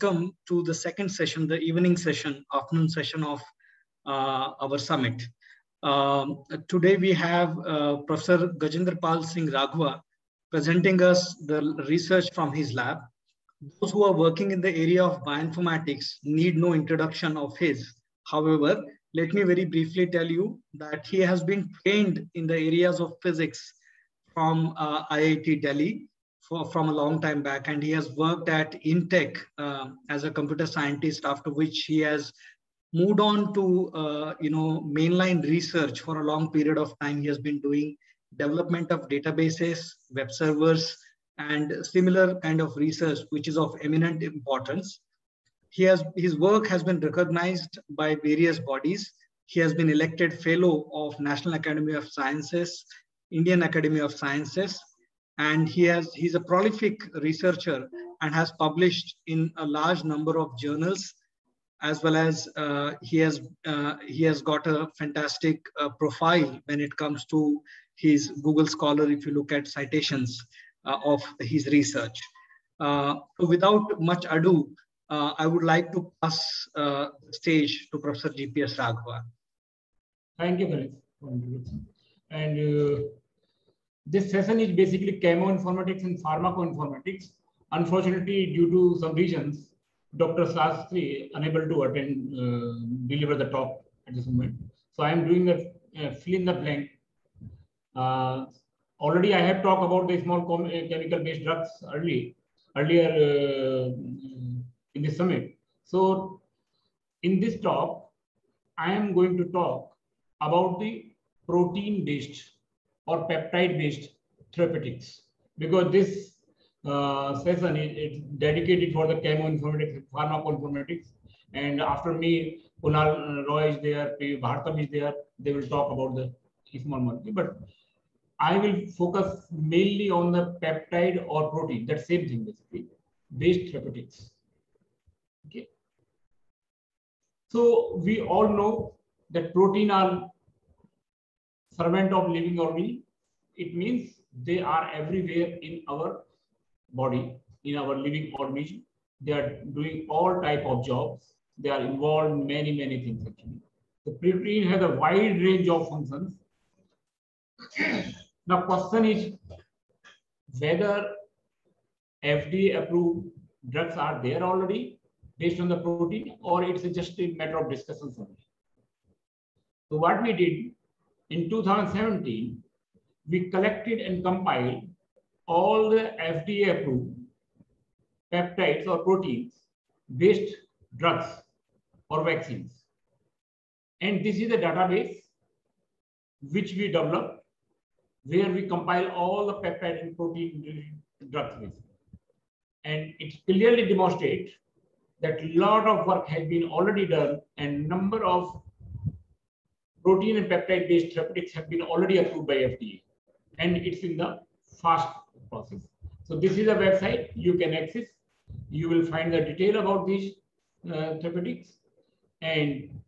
welcome to the second session, the evening session, afternoon session of uh, our summit. Um, today we have uh, Professor Gajendra Pal Singh Raghua presenting us the research from his lab. Those who are working in the area of bioinformatics need no introduction of his. However, let me very briefly tell you that he has been trained in the areas of physics from uh, IIT Delhi for, from a long time back, and he has worked at Intech uh, as a computer scientist. After which he has moved on to uh, you know mainline research for a long period of time. He has been doing development of databases, web servers, and similar kind of research, which is of eminent importance. He has, his work has been recognized by various bodies. He has been elected fellow of National Academy of Sciences, Indian Academy of Sciences, and he has he's a prolific researcher and has published in a large number of journals as well as uh, he has uh, he has got a fantastic uh, profile when it comes to his google scholar if you look at citations uh, of his research uh, so without much ado uh, I would like to pass the stage to Professor GPS Raghava. Thank you, Felix. And this session is basically chemoinformatics and pharmacoinformatics. Unfortunately, due to some reasons, Dr. Sastry unable to attend, uh, deliver the talk at this moment. So I am doing a fill in the blank. Uh, already I have talked about the small chemical based drugs early, earlier uh, in the summit. So in this talk, I am going to talk about the protein-based or peptide-based therapeutics because this uh, session is, is, dedicated for the chemoinformatics, pharmacoinformatics. And after me, Kunal Roy is there, Bhartam is there. They will talk about the small molecule. But I will focus mainly on the peptide or protein, that same thing basically, based therapeutics. Okay. So we all know that protein are servant of living organism. It means they are everywhere in our body, in our living organism. They are doing all type of jobs. They are involved in many, many things actually. The protein has a wide range of functions. now question is whether FDA approved drugs are there already based on the protein or it's just a matter of discussion only. So what we did in 2017, we collected and compiled all the FDA approved peptides or proteins based drugs or vaccines. And this is a database which we developed where we compile all the peptide and protein drugs. And it clearly demonstrates that a lot of work has been already done and number of protein and peptide based therapeutics have been already approved by FDA and it's in the fast process. So this is a website you can access. You will find the detail about these uh, therapeutics and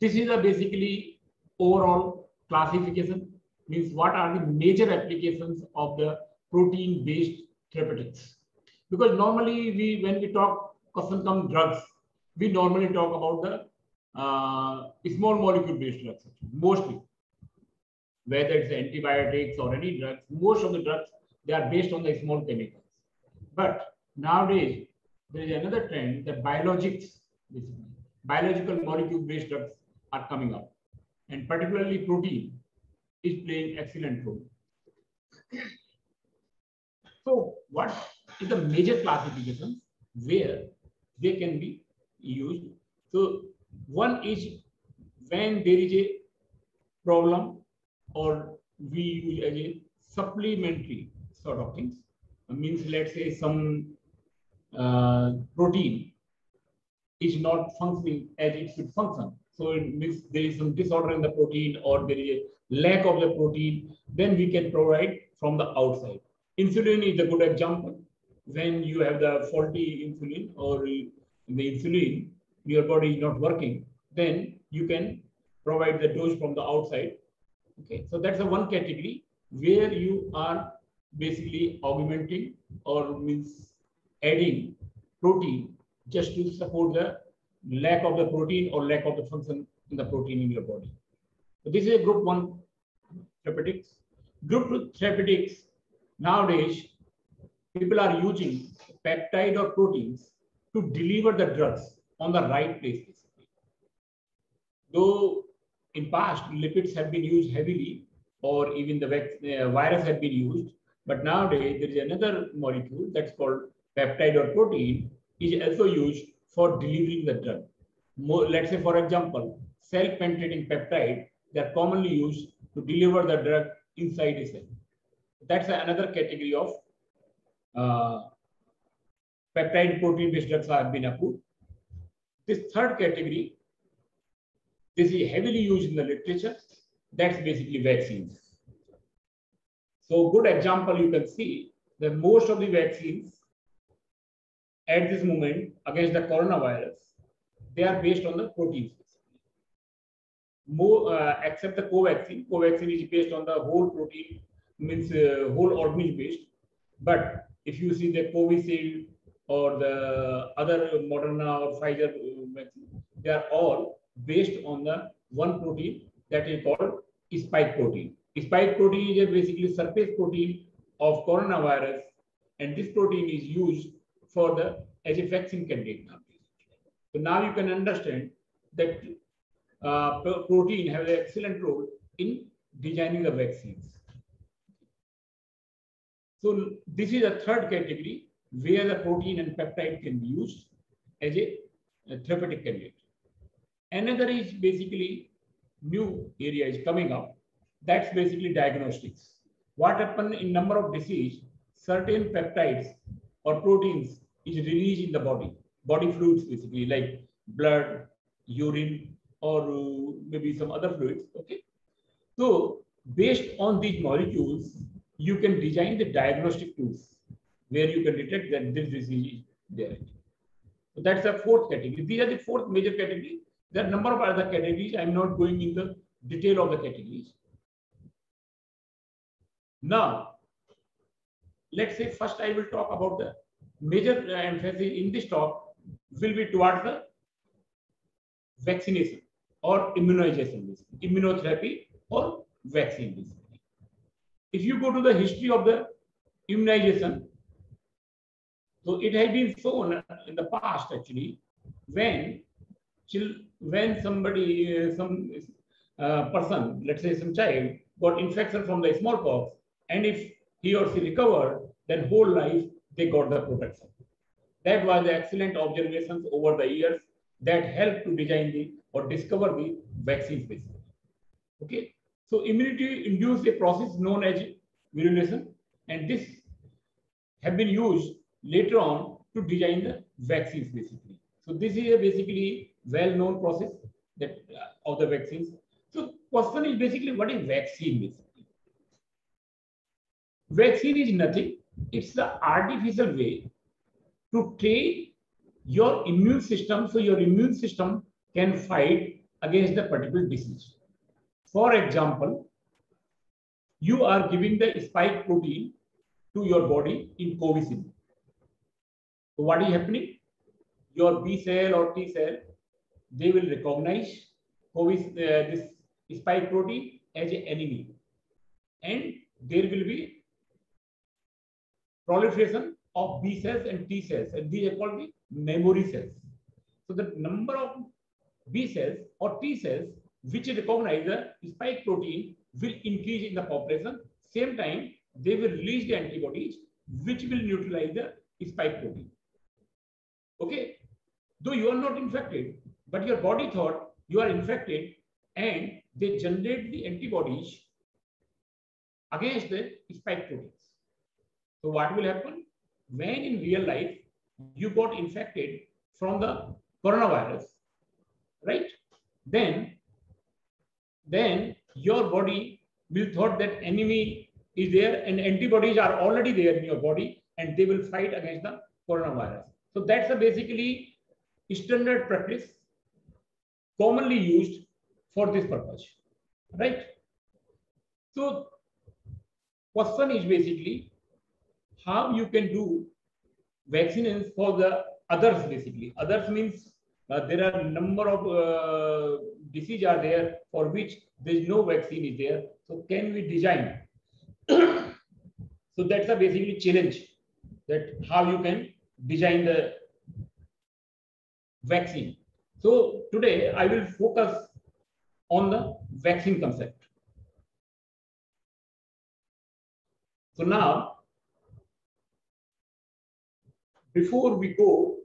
this is a basically overall classification means what are the major applications of the protein based therapeutics. Because normally we, when we talk come drugs, we normally talk about the Uh, small molecule based drugs, mostly. Whether it's antibiotics or any drugs, most of the drugs, they are based on the small chemicals. But nowadays, there is another trend that biologics, biological molecule based drugs are coming up. And particularly protein is playing excellent role. So what is the major classifications where they can be used? So one is when there is a problem or we use as a supplementary sort of things. It means let's say some uh, protein is not functioning as it should function. So it means there is some disorder in the protein or there is a lack of the protein, then we can provide from the outside. Insulin is a good example. When you have the faulty insulin or the insulin, your body is not working, then you can provide the dose from the outside. Okay, so that's the one category where you are basically augmenting or means adding protein just to support the lack of the protein or lack of the function in the protein in your body. So this is a group one therapeutics. Group two therapeutics nowadays people are using peptide or proteins to deliver the drugs on the right place. basically. Though in past lipids have been used heavily or even the uh, virus have been used, but nowadays there is another molecule that's called peptide or protein is also used for delivering the drug. Let's say, for example, self-penetrating peptide, they're commonly used to deliver the drug inside a cell. That's another category of uh, peptide protein-based drugs have been approved. This third category, this is heavily used in the literature. That's basically vaccines. So good example you can see that most of the vaccines at this moment against the coronavirus, they are based on the proteins. More, uh, except the Covaxin. Covaxin is based on the whole protein, means uh, whole organism based. But if you see the Covishield or the other Moderna or Pfizer they are all based on the one protein that is called spike protein. Spike protein is basically surface protein of coronavirus, and this protein is used for the as a vaccine candidate now. So now you can understand that uh, protein has an excellent role in designing the vaccines. So this is a third category where the protein and peptide can be used as a therapeutic candidate. Another is basically new area is coming up. That's basically diagnostics. What happen in number of disease, certain peptides or proteins is released in the body, body fluids basically like blood, urine, or uh, maybe some other fluids. Okay. So based on these molecules, you can design the diagnostic tools where you can detect that this disease is there. So that's the fourth category. These are the fourth major category. There are number of other categories. I'm not going in the detail of the categories. Now, let's say first I will talk about the major uh, emphasis in this talk will be towards the vaccination or immunization, immunotherapy or vaccine. If you go to the history of the immunization, so it has been shown in the past actually when when somebody, uh, some uh, person, let's say some child, got infection from the smallpox, and if he or she recovered, then whole life they got the protection. That was the excellent observations over the years that helped to design the or discover the vaccines basically. Okay, so immunity induced a process known as vaccination, and this have been used later on to design the vaccines basically. So this is a basically well-known process that uh, of the vaccines. So question is basically what is vaccine basically? Vaccine is nothing it's the artificial way to train your immune system so your immune system can fight against the particular disease. For example, you are giving the spike protein to your body in Covishield. So what is happening? Your B cell or T cell, they will recognize Covis, uh, this spike protein as an enemy. And there will be proliferation of B cells and T cells, and these are called the memory cells. So the number of B cells or T cells which recognize the spike protein will increase in the population. Same time, they will release the antibodies which will neutralize the spike protein. Okay, though you are not infected, but your body thought you are infected and they generate the antibodies against the spike proteins. So what will happen? When in real life you got infected from the coronavirus, right? Then, then your body will thought that enemy is there and antibodies are already there in your body and they will fight against the coronavirus. So that's a basically standard practice commonly used for this purpose, right? So question is basically how you can do vaccines for the others basically. Others means uh, there are number of uh, diseases are there for which there is no vaccine is there. So can we design? so that's a basically challenge that how you can design the vaccine. So today I will focus on the vaccine concept. So now, before we go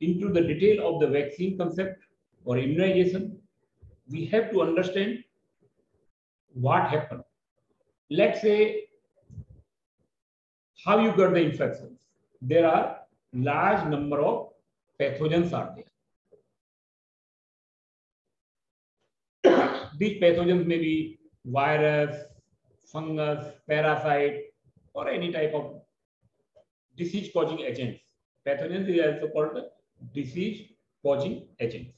into the detail of the vaccine concept or immunization, we have to understand what happened. Let's say how you got the infections. There are large number of pathogens are there. These pathogens may be virus, fungus, parasite, or any type of disease causing agents. Pathogens is also called disease causing agents.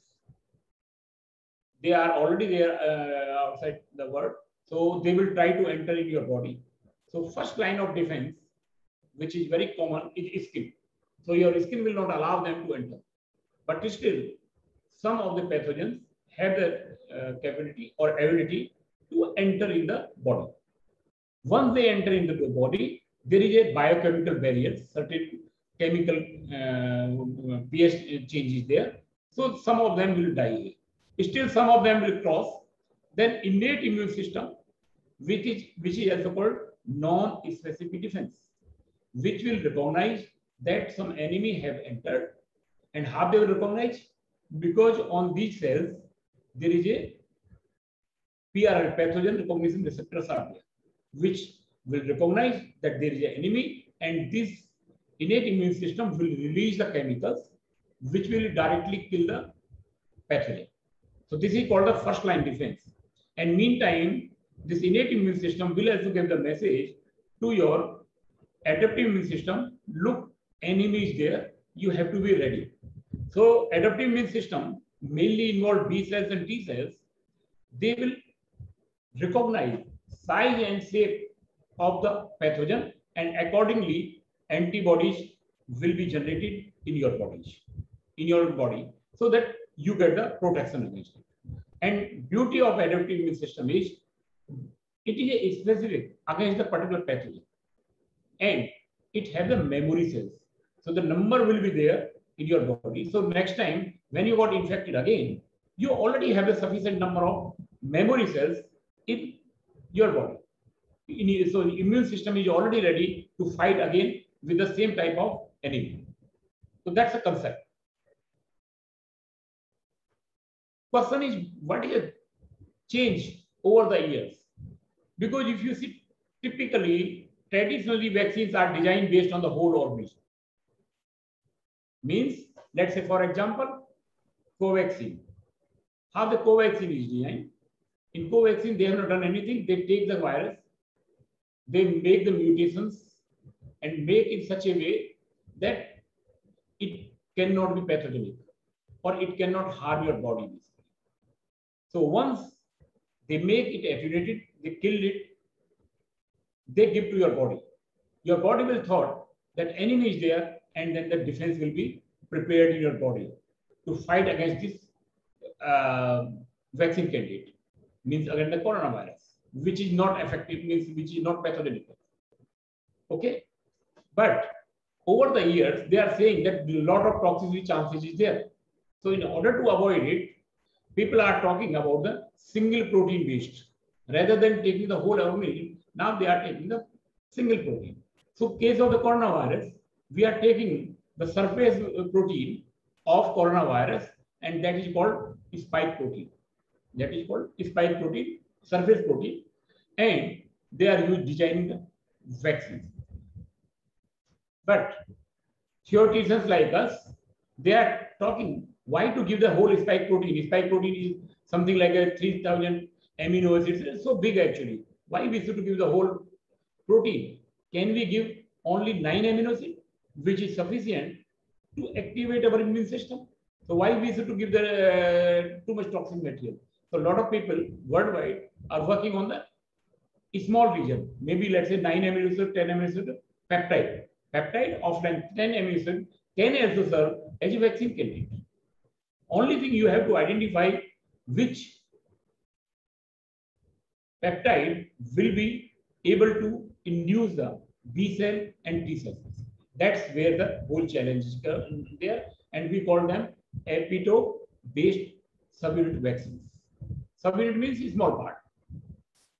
They are already there uh, outside the world. So they will try to enter in your body. So first line of defense, which is very common, is skin. So your skin will not allow them to enter. But still, some of the pathogens have the uh, capability or ability to enter in the body. Once they enter into the body, there is a biochemical barrier, certain chemical uh, pH changes there. So some of them will die. Still, some of them will cross. Then innate immune system, which is which is also called non-specific defense, which will recognize that some enemy have entered, and how they will recognize because on these cells there is a PRR pathogen recognition receptors are there, which will recognize that there is an enemy, and this innate immune system will release the chemicals which will directly kill the pathogen. So this is called the first line defense. And meantime, this innate immune system will also give the message to your adaptive immune system, look, enemy is there, you have to be ready. So adaptive immune system mainly involve B cells and T cells. They will recognize size and shape of the pathogen and accordingly antibodies will be generated in your body, in your body, so that you get the protection against it. And beauty of adaptive immune system is it is specific against the particular pathogen, and it has the memory cells. So the number will be there in your body. So next time when you got infected again, you already have a sufficient number of memory cells in your body. In, so the immune system is already ready to fight again with the same type of enemy. So that's a concept. Question is what is change over the years? Because if you see, typically, traditionally vaccines are designed based on the whole organism. Means, let's say, for example, Covaxin. How the Covaxin is designed? In Covaxin, they have not done anything. They take the virus, they make the mutations, and make it such a way that it cannot be pathogenic or it cannot harm your body. So once they make it attenuated, they kill it, they give to your body. Your body will thought that enemy is there and then the defense will be prepared in your body to fight against this uh, vaccine candidate, means against the coronavirus, which is not effective, means which is not pathogenic. Okay, but over the years, they are saying that a lot of toxicity chances is there. So in order to avoid it, people are talking about the single protein based. Rather than taking the whole organism, now they are taking the single protein. So case of the coronavirus, we are taking the surface uh, protein of coronavirus and that is called spike protein. That is called spike protein, surface protein and they are used designing the vaccines. But theoreticians like us, they are talking why to give the whole spike protein. Spike protein is something like a 3000 amino acids. It's so big actually. Why we should give the whole protein? Can we give only nine amino acids, which is sufficient to activate our immune system? So why we should to give the uh, too much toxic material? So a lot of people worldwide are working on the small region, maybe let's say nine amino acid, 10 amino acid peptide peptide of length 10 amino acid can also serve as a vaccine candidate. Only thing you have to identify which peptide will be able to induce the B cell and T cells. That's where the whole challenge is uh, there. And we call them epitope-based subunit vaccines. Subunit means small part.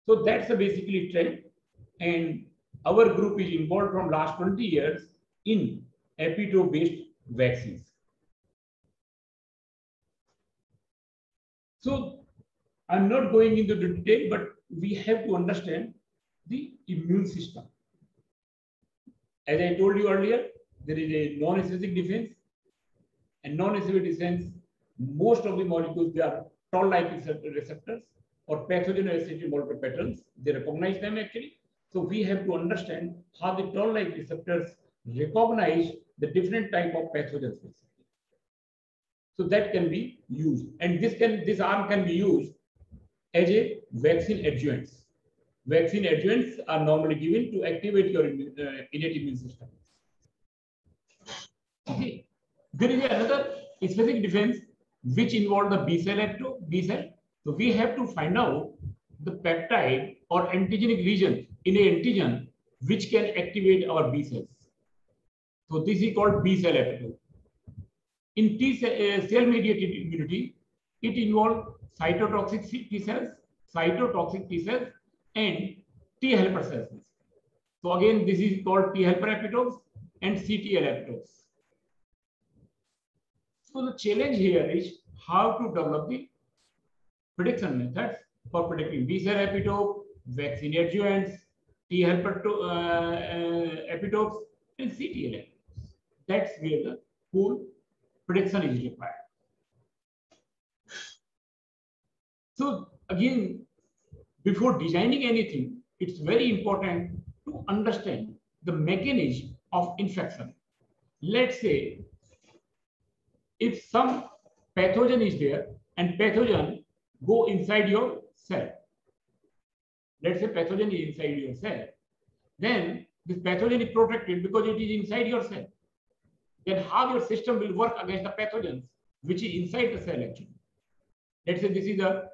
So that's the basically trend. And our group is involved from last 20 years in epitope-based vaccines. So I'm not going into the detail, but we have to understand the immune system. As I told you earlier, there is a non-specific defense and non-specific defense. Most of the molecules, they are toll-like receptors or pathogen-associated molecular patterns. They recognize them actually. So we have to understand how the toll-like receptors recognize the different type of pathogens. So that can be used. And this can this arm can be used as a vaccine adjuvants. Vaccine adjuvants are normally given to activate your uh, innate immune system. Okay. There is another specific defense which involves the B cell active B cell. So we have to find out the peptide or antigenic region in a antigen which can activate our B cells. So this is called B cell active. In T uh, cell mediated immunity, it involves cytotoxic T cells, cytotoxic T cells, and T helper cells. So again, this is called T helper epitopes and CTL epitopes. So the challenge here is how to develop the prediction methods for predicting B cell epitope, vaccine adjuvants, T helper to, uh, uh, epitopes, and CTL epitopes. That's where the whole prediction is required. So again, before designing anything, it's very important to understand the mechanism of infection. Let's say if some pathogen is there and pathogen go inside your cell. Let's say pathogen is inside your cell. Then this pathogen is protected because it is inside your cell. Then how your system will work against the pathogens which is inside the cell actually. Let's say this is a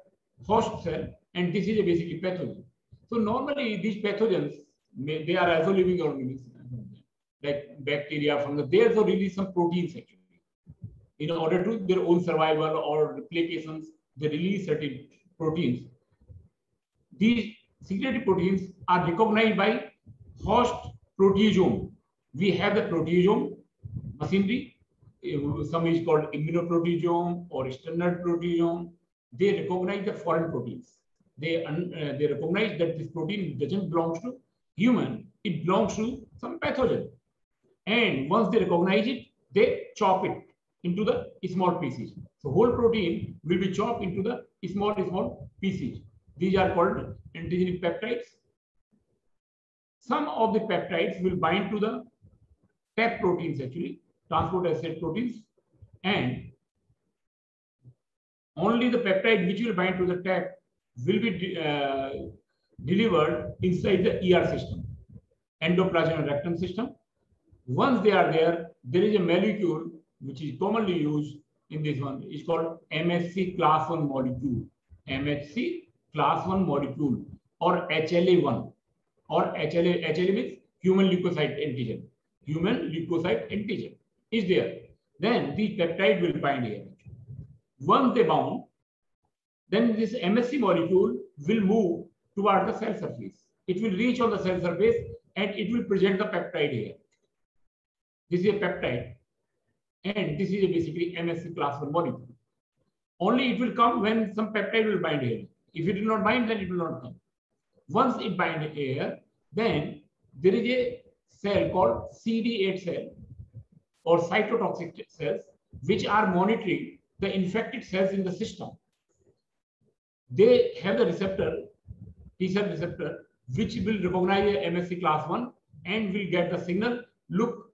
host cell and this is a basically pathogen. So normally these pathogens, may, they are also living organisms like bacteria, fungus, they also release some proteins actually. In order to their own survival or replications, they release certain proteins. These secretory proteins are recognized by host proteasome. We have the proteasome machinery. Some is called immunoproteasome or standard proteasome they recognize the foreign proteins. They, uh, they recognize that this protein doesn't belong to human, it belongs to some pathogen. And once they recognize it, they chop it into the small pieces. So whole protein will be chopped into the small, small pieces. These are called antigenic peptides. Some of the peptides will bind to the TAP proteins actually, transport acid proteins, and only the peptide which will bind to the TAP will be uh, delivered inside the ER system, endoplasmic rectum system. Once they are there, there is a molecule which is commonly used in this one. It's called MHC class 1 molecule. MHC class 1 molecule or HLA1 or HLA, HLA means human leukocyte antigen. Human leukocyte antigen is there. Then the peptide will bind here. Once they bound, then this MSC molecule will move toward the cell surface. It will reach on the cell surface and it will present the peptide here. This is a peptide and this is basically MSC class 1 molecule. Only it will come when some peptide will bind here. If it will not bind, then it will not come. Once it bind here, then there is a cell called CD8 cell or cytotoxic cells, which are monitoring the infected cells in the system. They have the receptor, T cell receptor, which will recognize MSC class 1 and will get the signal, look,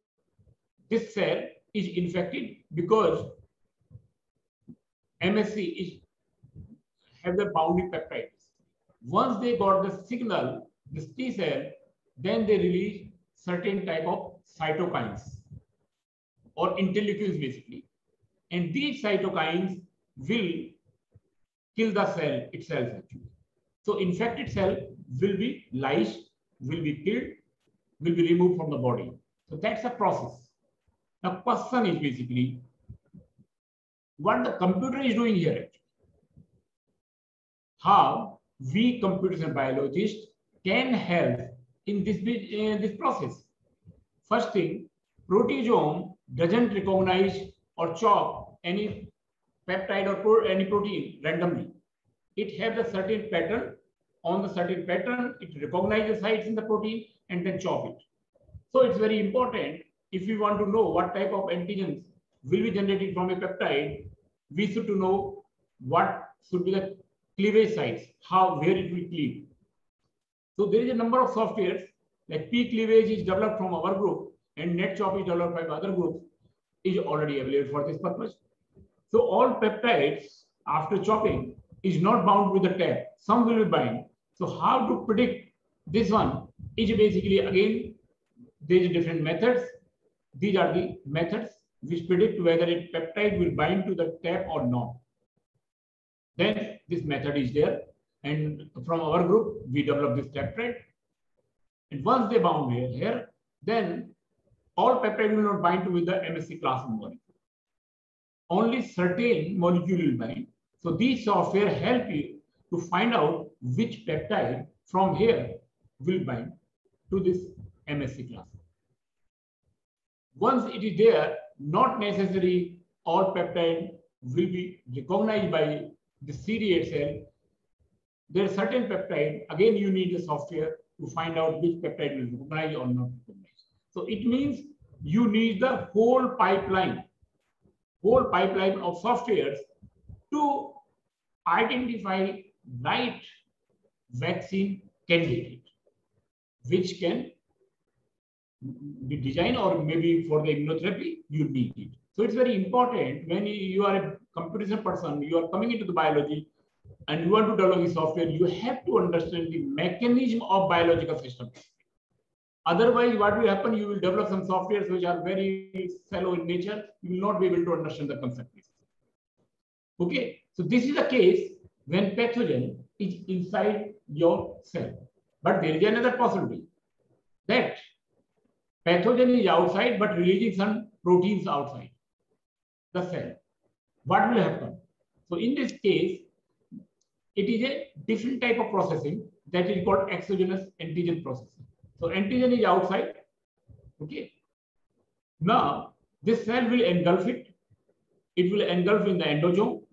this cell is infected because MSC is have the bounding peptides. Once they got the signal, this T cell, then they release certain type of cytokines or interleukins basically. And these cytokines will kill the cell itself actually. So infected cell will be lysed, will be killed, will be removed from the body. So that's a process. The question is basically what the computer is doing here. Actually. How we computers and biologists can help in this, uh, this process. First thing, proteasome doesn't recognize or chop any peptide or pro any protein randomly. It has a certain pattern. On the certain pattern, it recognizes sites in the protein and then chop it. So it's very important if we want to know what type of antigens will be generated from a peptide, we should to know what should be the cleavage sites, how, where it will cleave. So there is a number of softwares like P cleavage is developed from our group and NetChop is developed by other groups is already available for this purpose. So all peptides after chopping is not bound with the tab. Some will be bind. So how to predict this one is basically again, there's different methods. These are the methods which predict whether a peptide will bind to the tab or not. Then this method is there. And from our group, we developed this peptide. And once they bound here, here then all peptide will not bind to with the MSC class molecule. Only certain molecule will bind. So these software help you to find out which peptide from here will bind to this MSC class. Once it is there, not necessary all peptide will be recognized by the CD8 cell. There are certain peptide, again, you need the software to find out which peptide will recognize or not recognize. So it means you need the whole pipeline, whole pipeline of softwares to identify right vaccine candidate, which can be designed or maybe for the immunotherapy, you need it. So it's very important when you are a computer person, you are coming into the biology and you want to develop a software, you have to understand the mechanism of biological system. Otherwise, what will happen? You will develop some softwares which are very shallow in nature. You will not be able to understand the concept. Okay, so this is the case when pathogen is inside your cell. But there is another possibility that pathogen is outside but releasing some proteins outside the cell. What will happen? So in this case, it is a different type of processing that is called exogenous antigen processing. So antigen is outside. Okay. Now this cell will engulf it. It will engulf in the endosome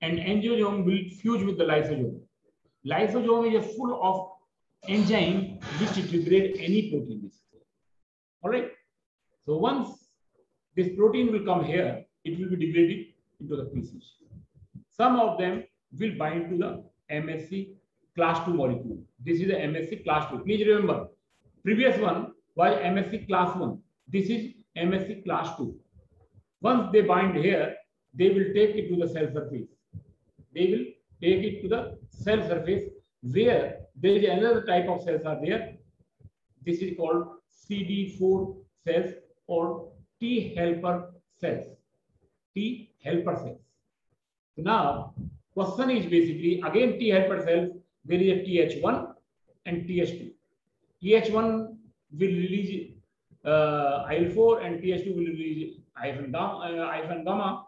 and endosome will fuse with the lysosome. Lysosome is full of enzyme which degrade any protein. All right. So once this protein will come here, it will be degraded into the pieces. Some of them will bind to the MSC class 2 molecule. This is the MSC class 2. Please remember, previous one was MSC class 1. This is MSC class 2. Once they bind here, they will take it to the cell surface. They will take it to the cell surface where there is another type of cells are there. This is called CD4 cells or T helper cells. T helper cells. Now, question is basically again T helper cells. There is a TH1 and TH2. TH1 will release uh, IL4 and TH2 will release IFN gamma, uh, gamma.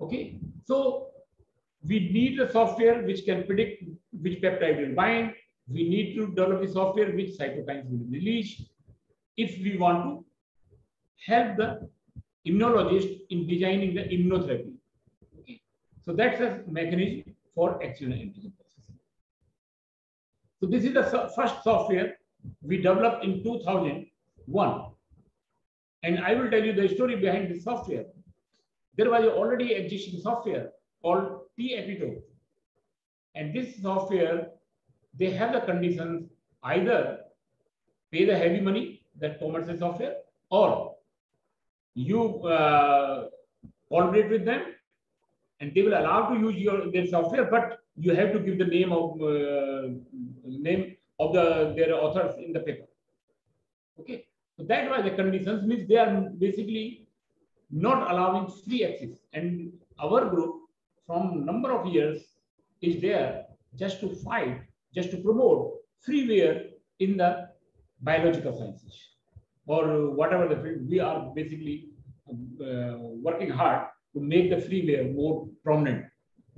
Okay, so we need a software which can predict which peptide will bind. We need to develop a software which cytokines will release. If we want to help the immunologist in designing the immunotherapy. Okay. So that's a mechanism for external antigen processing. So this is the first software we developed in 2001. And I will tell you the story behind this software. There was already existing software called T-Epitope. And this software, they have the conditions either pay the heavy money, that commercial software, or you uh, collaborate with them and they will allow to use your their software, but you have to give the name of uh, name of the their authors in the paper. Okay, So that was the conditions means they are basically not allowing free access. And our group from number of years is there just to fight, just to promote freeware in the biological sciences or whatever the field. We are basically uh, working hard to make the freeware more prominent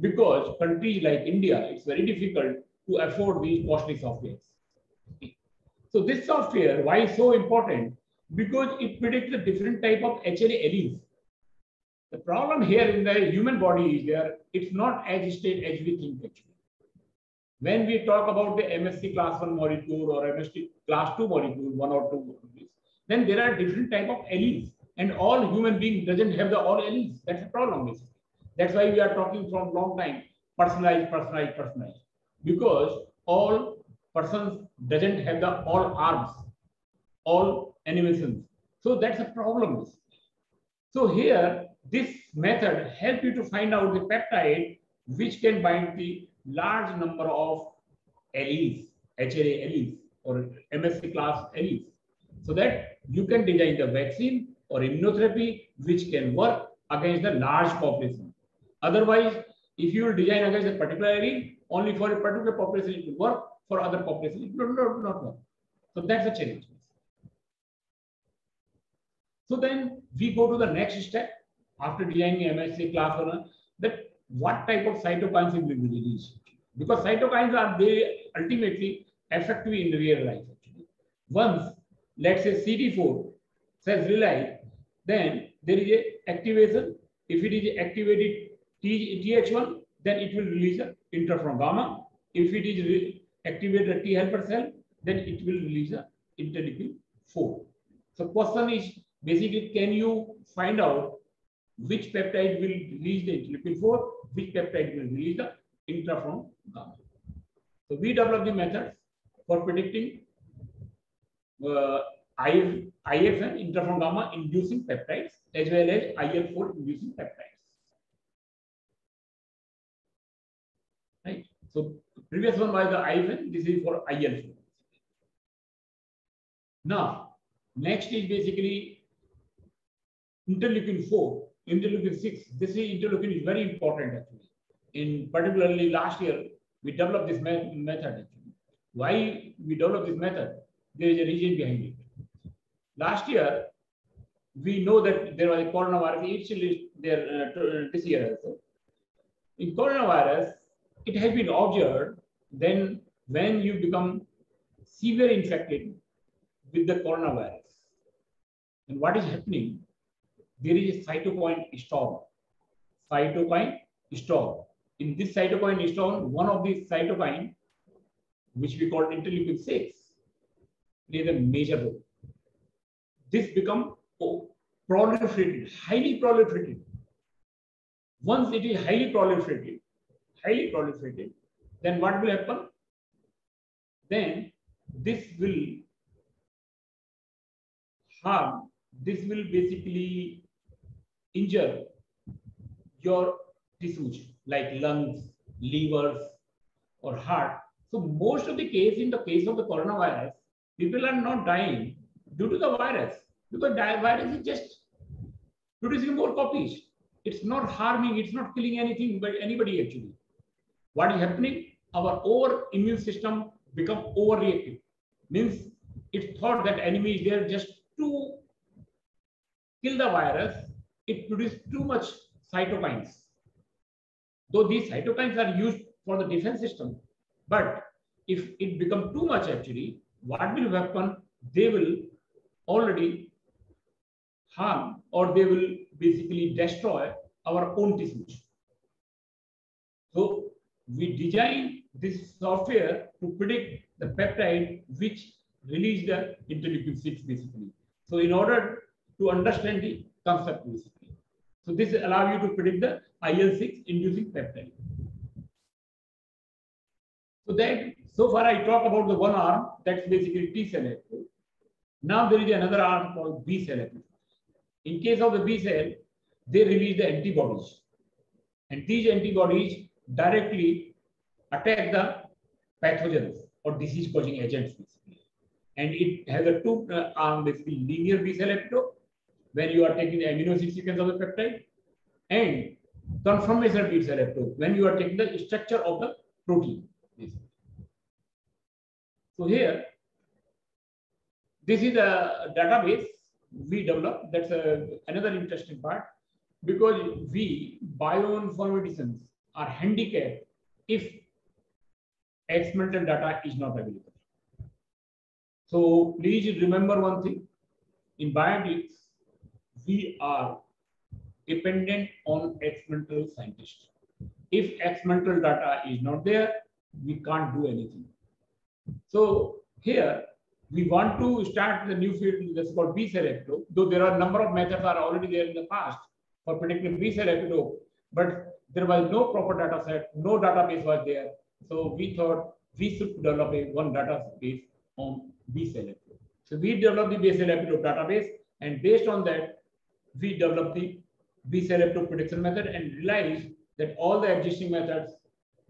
because countries like India, it's very difficult to afford these costly softwares. So this software, why is so important? Because it predicts the different type of HLA alleles. The problem here in the human body is there, it's not as state as we think actually. When we talk about the MSC class 1 molecule or MSC class 2 molecule, one or two, then there are different type of alleles. And all human being doesn't have the all alleles. That's the problem basically. That's why we are talking from long time, personalized, personalized, personalized. Because all persons doesn't have the all arms, all animations. So that's a problem. So here, this method help you to find out the peptide which can bind the large number of alleles, HLA alleles or MSC class alleles. So that you can design the vaccine or immunotherapy which can work against the large population. Otherwise, if you design against a particular area, only for a particular population it will work, for other population it will not, not work. So that's a challenge. So then we go to the next step after designing MSC class one, that what type of cytokines will be released. Because cytokines are they ultimately effective in the real life. Actually. Once, let's say CD4 says rely, then there is a activation. If it is activated TH1, then it will release the interferon gamma. If it is activated T helper cell, then it will release the interleukin 4. So question is basically, can you find out which peptide will release the interleukin 4, which peptide will release the interferon gamma. So we developed the methods for predicting uh, IF, IFN interferon gamma inducing peptides as well as IL4 inducing peptides. So previous one was the IFN, this is for IL4. Now, next is basically interleukin 4 interleukin 6. This is interleukin is very important actually. In particularly last year, we developed this me method actually. Why we developed this method? There is a reason behind it. Last year, we know that there was a coronavirus, actually there uh, this year also. In coronavirus, it has been observed then when you become severe infected with the coronavirus. And what is happening? there is a cytokine storm. Cytokine storm. In this cytokine storm, one of these cytokine, which we call interleukin 6, plays a major role. This become proliferated, highly proliferated. Once it is highly proliferated, highly proliferated, then what will happen? Then this will harm, this will basically injure your tissues like lungs, livers, or heart. So most of the case in the case of the coronavirus, people are not dying due to the virus because the virus is just producing more copies. It's not harming, it's not killing anything, but anybody actually. What is happening? Our over immune system become overreactive. Means it thought that enemy is there just to kill the virus it produces too much cytokines. Though these cytokines are used for the defense system, but if it become too much actually, what will happen? They will already harm or they will basically destroy our own tissues. So we design this software to predict the peptide which release the interleukin 6 basically. So in order to understand the concept basically. So this allows you to predict the IL-6 inducing peptide. So that so far I talk about the one arm that's basically T cell. Now there is another arm called B cell. In case of the B cell, they release the antibodies. And these antibodies directly attack the pathogens or disease causing agents basically. and it has a two uh, arm basically linear B cell epitope when you are taking the amino acid sequence of the peptide and conformational B cell epitope when you are taking the structure of the protein. So here, this is a database we developed. That's a, another interesting part because we bioinformaticians are handicapped if experimental data is not available. So please remember one thing. In biotics, we are dependent on experimental scientists. If experimental data is not there, we can't do anything. So here, we want to start the new field that's called B cell though there are a number of methods are already there in the past for predicting B cell but there was no proper data set, no database was there. So we thought we should develop a one database on B cell. So we developed the B cell epitope database, and based on that, we developed the B cell epitope prediction method and realized that all the existing methods,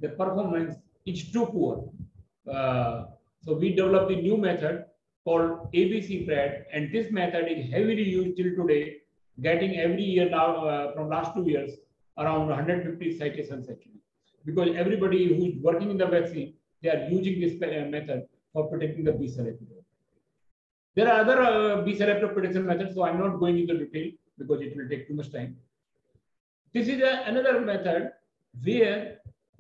the performance is too poor. Uh, so we developed a new method called ABC-PRED, and this method is heavily used till today, getting every year now uh, from last two years around 150 citations actually, because everybody who is working in the vaccine, they are using this uh, method for predicting the B cell epitope. There are other uh, B cell epitope prediction methods, so I'm not going into detail because it will take too much time. This is a, another method where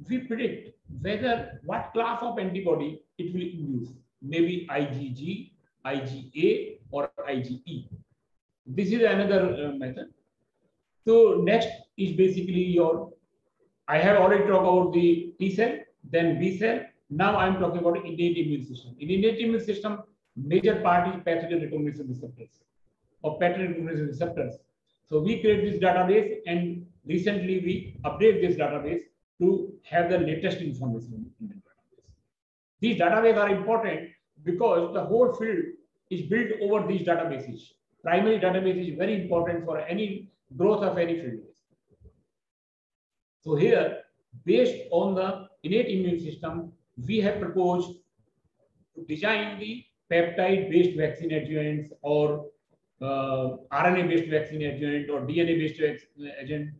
we predict whether what class of antibody it will induce, maybe IgG, IgA, or IgE. This is another uh, method. So next is basically your, I have already talked about the T cell, then B cell. Now I'm talking about innate immune system. In innate immune system, major part is pathogen recognition receptors or pattern recognition receptors. So we create this database and recently we update this database to have the latest information in the database. These databases are important because the whole field is built over these databases. Primary database is very important for any growth of any field. So here, based on the innate immune system, we have proposed to design the peptide-based vaccine adjuvants or uh, RNA-based vaccine adjuvant or DNA-based agent.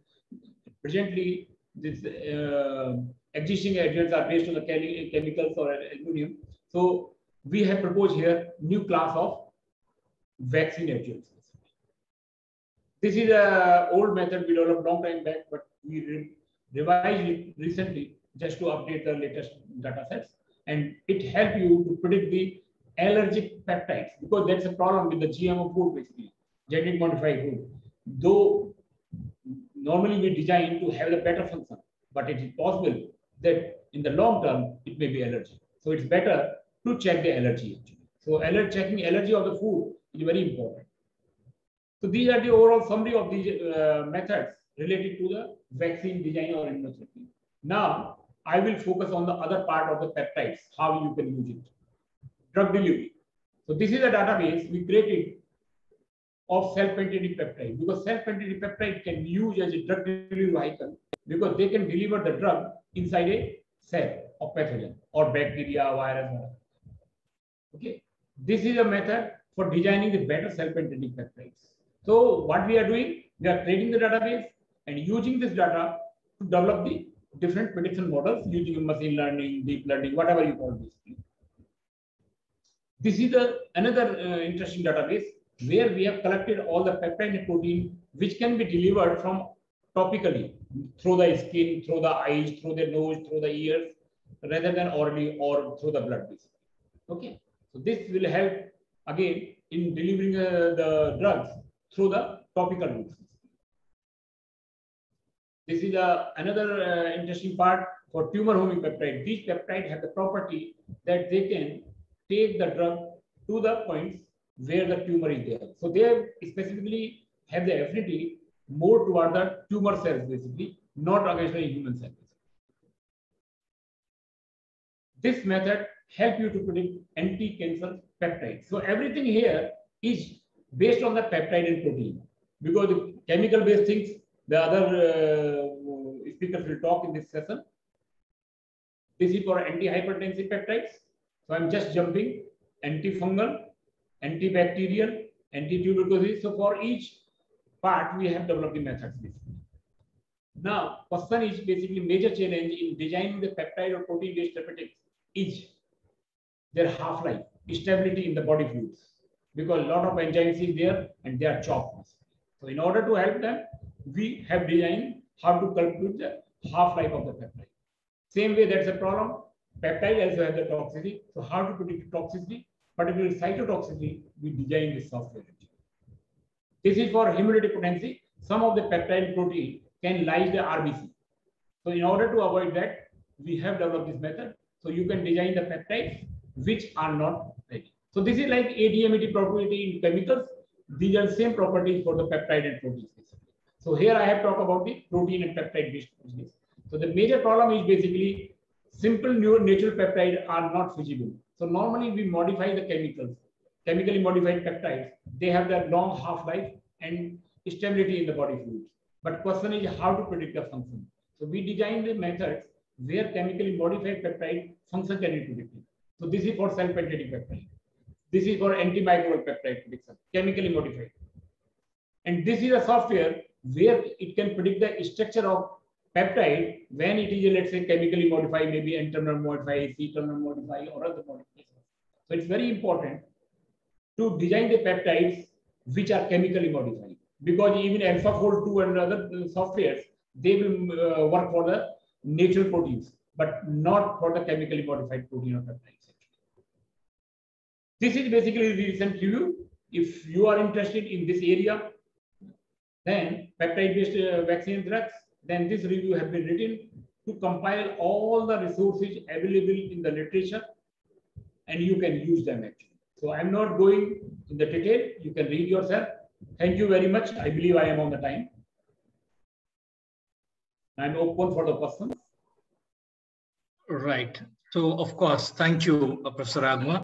Presently, this uh, existing adjuvants are based on the chemicals or aluminum. So we have proposed here new class of vaccine adjuvants. This is a old method we developed long time back, but we re revised it recently just to update the latest data sets. And it helps you to predict the allergic peptides because that's a problem with the GMO food, basically, genetic modified food. Though normally we design to have the better function, but it is possible that in the long term it may be allergy. So it's better to check the allergy. So alert checking allergy of the food is very important. So these are the overall summary of these uh, methods related to the vaccine design or immunotherapy. Now I will focus on the other part of the peptides, how you can use it drug delivery. So this is a database we created of self-penetrating peptide because self-penetrating peptide can be used as a drug delivery vehicle because they can deliver the drug inside a cell of pathogen or bacteria, virus. Okay, this is a method for designing the better self-penetrating peptides. So what we are doing, we are creating the database and using this data to develop the different prediction models using machine learning, deep learning, whatever you call this. Thing. This is a, another uh, interesting database where we have collected all the peptide and protein which can be delivered from topically through the skin, through the eyes, through the nose, through the ears, rather than orally or through the blood. Okay, so this will help again in delivering uh, the drugs through the topical routes. This is uh, another uh, interesting part for tumor homing peptide. These peptides have the property that they can take the drug to the points where the tumor is there. So they specifically have the affinity more toward the tumor cells, basically, not against the human cells. This method help you to predict anti-cancer peptides. So everything here is based on the peptide and protein because the chemical-based things, the other uh, speakers will talk in this session. This is for anti-hypertensive peptides. So I'm just jumping antifungal, antibacterial, antituberculosis. So for each part, we have developed the methods. Now, question is basically major challenge in designing the peptide or protein-based therapeutics is their half-life, stability in the body fluids, because a lot of enzymes is there and they are chopped. So in order to help them, we have designed how to calculate the half-life of the peptide. Same way, that's a problem. Peptide also has the toxicity. So how to predict toxicity, particularly cytotoxicity, we design this software. This is for potency. Some of the peptide protein can lyse the RBC. So in order to avoid that, we have developed this method. So you can design the peptides which are not. So this is like ADMET property in chemicals. These are same properties for the peptide and proteins. So here I have talked about the protein and peptide based proteins. So the major problem is basically simple natural peptides are not feasible. So normally we modify the chemicals, chemically modified peptides. They have their long half-life and stability in the body fluids. But question is how to predict the function. So we designed the methods where chemically modified peptide function can be predicted. So this is for cell-penetrating peptide. This is for antimicrobial peptide prediction, chemically modified. And this is a software where it can predict the structure of peptide when it is, let's say, chemically modified, maybe N-terminal modified, C-terminal modified, or other modifications. So it's very important to design the peptides which are chemically modified because even AlphaFold 2 and other softwares, they will uh, work for the natural proteins, but not for the chemically modified protein or peptides. This is basically the recent review. If you are interested in this area, then peptide-based uh, vaccine drugs, then this review has been written to compile all the resources available in the literature, and you can use them actually. So I'm not going in the detail. You can read yourself. Thank you very much. I believe I am on the time. I'm open for the questions. Right. So, of course, thank you, uh, Professor Agma.